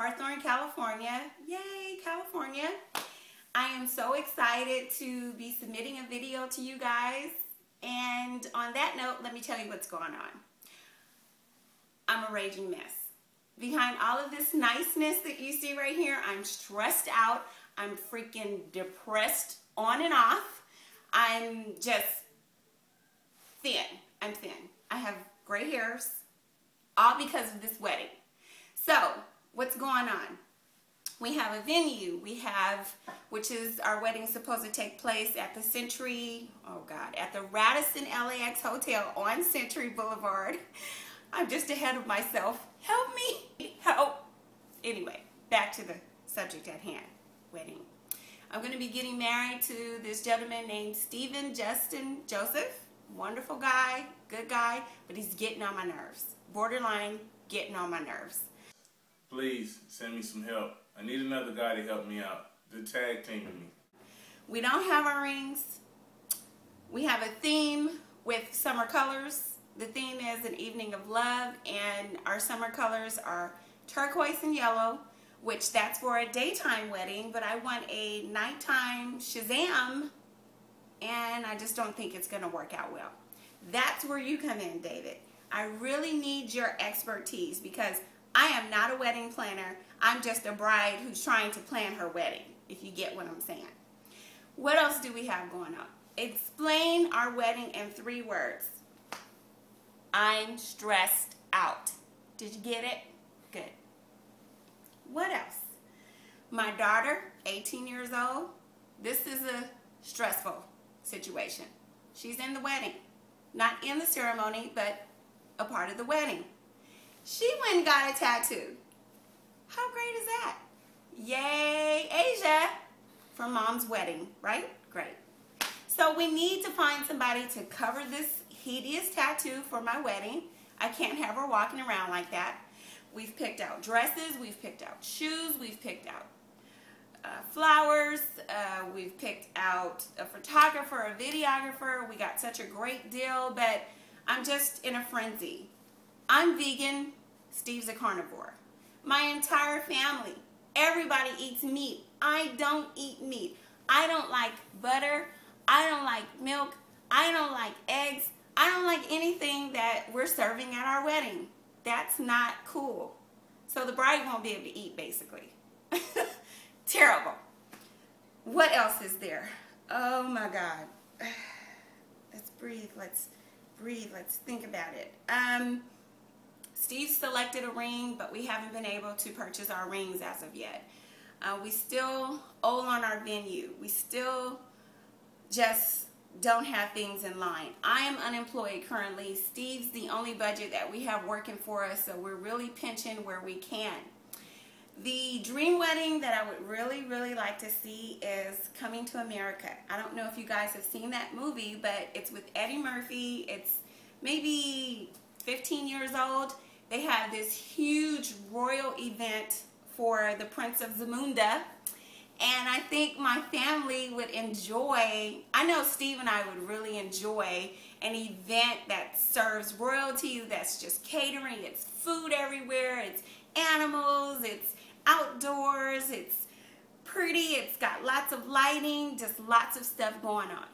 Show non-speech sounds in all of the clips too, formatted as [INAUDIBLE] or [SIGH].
Hawthorne, California. Yay, California. I am so excited to be submitting a video to you guys. And on that note, let me tell you what's going on. I'm a raging mess. Behind all of this niceness that you see right here, I'm stressed out. I'm freaking depressed on and off. I'm just thin. I'm thin. I have gray hairs, all because of this wedding. So, what's going on? We have a venue. We have, which is our wedding supposed to take place at the Century, oh God, at the Radisson LAX Hotel on Century Boulevard. [LAUGHS] I'm just ahead of myself. Help me, help. Anyway, back to the subject at hand, wedding. I'm going to be getting married to this gentleman named Stephen Justin Joseph. Wonderful guy, good guy, but he's getting on my nerves. Borderline getting on my nerves. Please send me some help. I need another guy to help me out. The tag team me. We don't have our rings. We have a theme with summer colors. The theme is an evening of love and our summer colors are turquoise and yellow, which that's for a daytime wedding, but I want a nighttime Shazam and I just don't think it's going to work out well. That's where you come in, David. I really need your expertise because I am not a wedding planner. I'm just a bride who's trying to plan her wedding, if you get what I'm saying. What else do we have going on? Explain our wedding in three words. I'm stressed out. Did you get it? Good. What else? My daughter, 18 years old, this is a stressful situation. She's in the wedding. Not in the ceremony, but a part of the wedding. She went and got a tattoo. How great is that? Yay, Asia, for mom's wedding, right? Great. So we need to find somebody to cover this hideous tattoo for my wedding. I can't have her walking around like that. We've picked out dresses, we've picked out shoes, we've picked out uh, flowers, uh, we've picked out a photographer, a videographer. We got such a great deal, but I'm just in a frenzy. I'm vegan, Steve's a carnivore. My entire family, everybody eats meat. I don't eat meat. I don't like butter. I don't like milk. I don't like eggs. I don't like anything that we're serving at our wedding. That's not cool. So the bride won't be able to eat, basically. [LAUGHS] Terrible. What else is there? Oh my God. [SIGHS] Let's breathe. Let's breathe. Let's think about it. Um, Steve selected a ring, but we haven't been able to purchase our rings as of yet. Uh, we still owe on our venue. We still just don't have things in line. I am unemployed currently. Steve's the only budget that we have working for us, so we're really pinching where we can. The dream wedding that I would really, really like to see is Coming to America. I don't know if you guys have seen that movie, but it's with Eddie Murphy. It's maybe 15 years old. They have this huge royal event for the Prince of Zamunda. And I think my family would enjoy, I know Steve and I would really enjoy an event that serves royalty, that's just catering, it's food everywhere, it's animals, it's outdoors. It's pretty. It's got lots of lighting, just lots of stuff going on.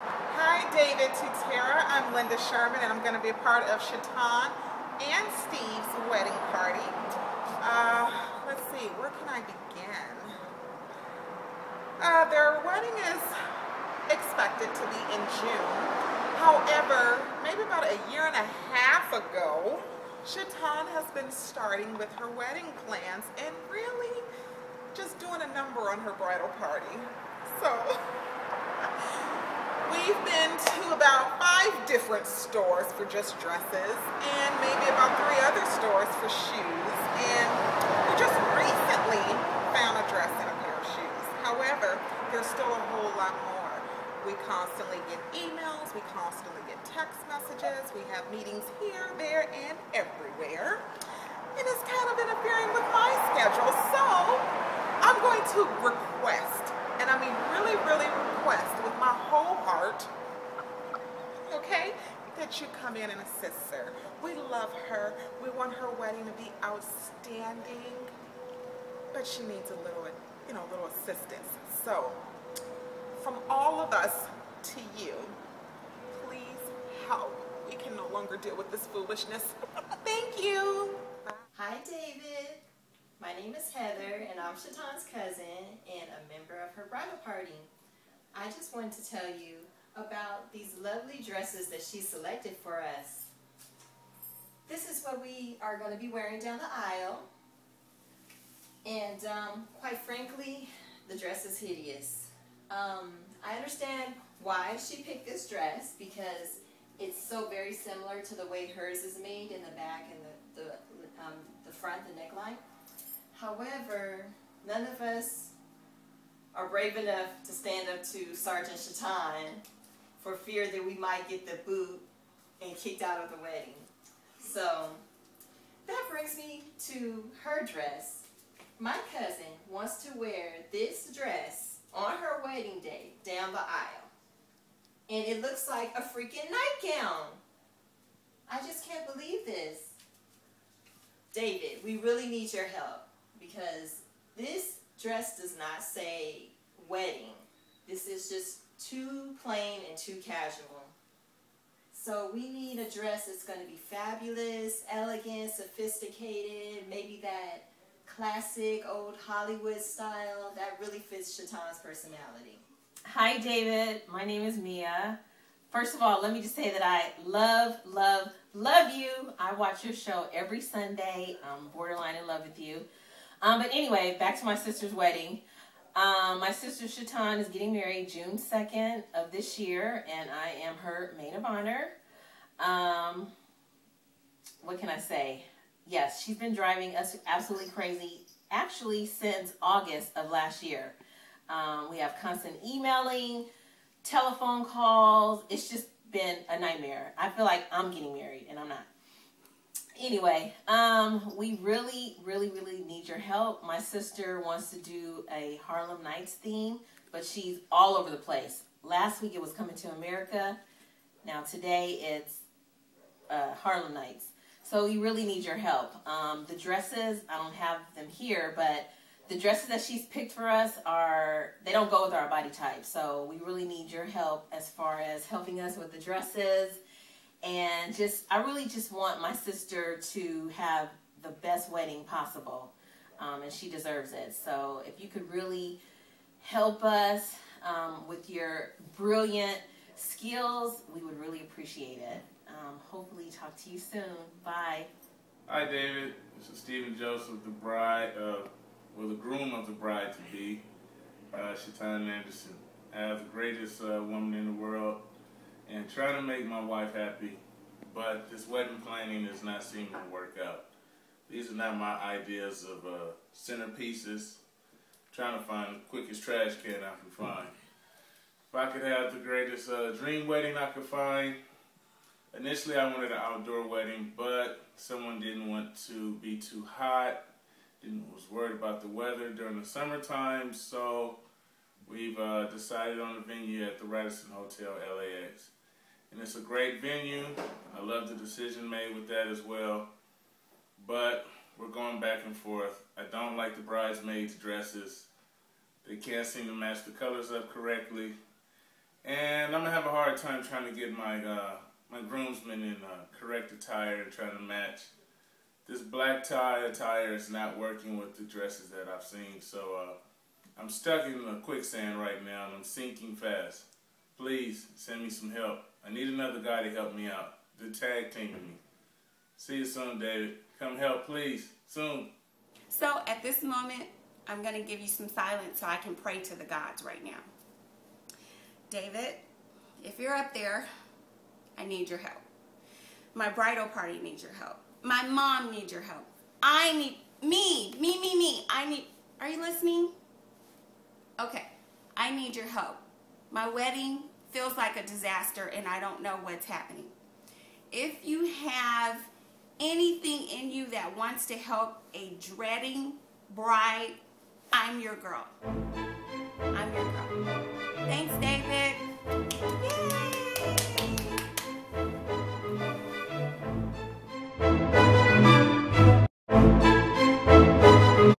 Hi, David Tutera. I'm Linda Sherman, and I'm going to be a part of Shaton and Steve's wedding party. Uh, let's see, where can I begin? Uh, their wedding is expected to be in June. However, maybe about a year and a half ago, Shaton has been starting with her wedding plans and really just doing a number on her bridal party. So [LAUGHS] we've been to about five different stores for just dresses and maybe about three other stores for shoes. And we just recently found a dress and a pair of shoes. However, there's still a whole lot more. We constantly get emails, we constantly get text messages, we have meetings here, there, and everywhere. And it's kind of interfering with my schedule. So I'm going to request, and I mean really, really request with my whole heart, okay, that you come in and assist her. We love her. We want her wedding to be outstanding, but she needs a little, you know, a little assistance. So, from all of us to you, please help. We can no longer deal with this foolishness. [LAUGHS] Thank you. Hi, David. My name is Heather, and I'm Shaton's cousin and a member of her bridal party. I just wanted to tell you about these lovely dresses that she selected for us. This is what we are going to be wearing down the aisle. And um, quite frankly, the dress is hideous. Um, I understand why she picked this dress because it's so very similar to the way hers is made in the back and the, the, um, the front, the neckline. However, none of us are brave enough to stand up to Sergeant Shaton for fear that we might get the boot and kicked out of the wedding. So that brings me to her dress. My cousin wants to wear this dress on her wedding day down the aisle. And it looks like a freaking nightgown. I just can't believe this. David, we really need your help because this dress does not say wedding. This is just too plain and too casual. So we need a dress that's going to be fabulous, elegant, sophisticated, maybe that classic old Hollywood style that really fits Shaton's personality. Hi, David. My name is Mia. First of all, let me just say that I love, love, love you. I watch your show every Sunday. I'm borderline in love with you. Um, but anyway, back to my sister's wedding. Um, my sister Shaton is getting married June 2nd of this year, and I am her maid of honor. Um, what can I say? Yes, she's been driving us absolutely crazy, actually, since August of last year. Um, we have constant emailing, telephone calls. It's just been a nightmare. I feel like I'm getting married, and I'm not anyway, um, we really, really, really need your help. My sister wants to do a Harlem Nights theme, but she's all over the place. Last week it was Coming to America. Now today it's uh, Harlem Nights. So we really need your help. Um, the dresses, I don't have them here, but the dresses that she's picked for us are, they don't go with our body type. So we really need your help as far as helping us with the dresses and just I really just want my sister to have the best wedding possible, um, and she deserves it. So if you could really help us um, with your brilliant skills, we would really appreciate it. Um, hopefully, talk to you soon. Bye. Hi, David. This is Stephen Joseph, the bride, uh, well, the groom of the bride to be, uh, Shaton Anderson. Have the greatest uh, woman in the world and trying to make my wife happy, but this wedding planning is not seeming to work out. These are not my ideas of uh, centerpieces. trying to find the quickest trash can I can find. If I could have the greatest uh, dream wedding I could find, initially I wanted an outdoor wedding, but someone didn't want to be too hot, didn't was worried about the weather during the summertime, so we've uh, decided on a venue at the Radisson Hotel LAX and it's a great venue. I love the decision made with that as well. But we're going back and forth. I don't like the bridesmaids' dresses. They can't seem to match the colors up correctly. And I'm gonna have a hard time trying to get my uh, my groomsmen in uh, correct attire and trying to match. This black tie attire is not working with the dresses that I've seen, so uh, I'm stuck in a quicksand right now and I'm sinking fast. Please send me some help. I need another guy to help me out. The tag team with me. See you soon, David. Come help, please. Soon. So at this moment, I'm going to give you some silence so I can pray to the gods right now. David, if you're up there, I need your help. My bridal party needs your help. My mom needs your help. I need me, me, me, me. I need. Are you listening? Okay. I need your help. My wedding feels like a disaster and I don't know what's happening. If you have anything in you that wants to help a dreading bride, I'm your girl. I'm your girl. Thanks, David.